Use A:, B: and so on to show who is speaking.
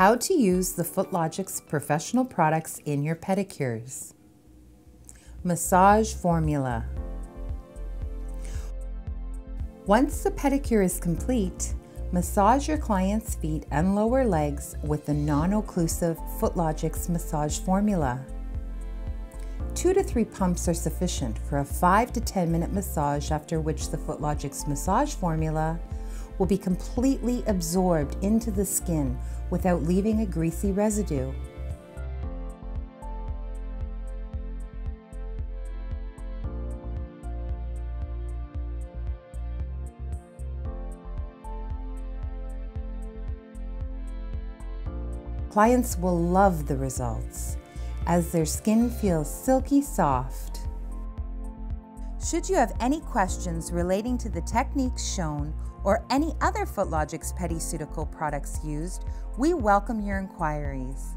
A: How to use the Footlogix professional products in your pedicures. Massage formula. Once the pedicure is complete, massage your client's feet and lower legs with the non-occlusive Footlogix massage formula. Two to three pumps are sufficient for a 5 to 10 minute massage after which the Footlogix massage formula will be completely absorbed into the skin without leaving a greasy residue. Clients will love the results as their skin feels silky soft. Should you have any questions relating to the techniques shown or any other Footlogix Pediceutical products used, we welcome your inquiries.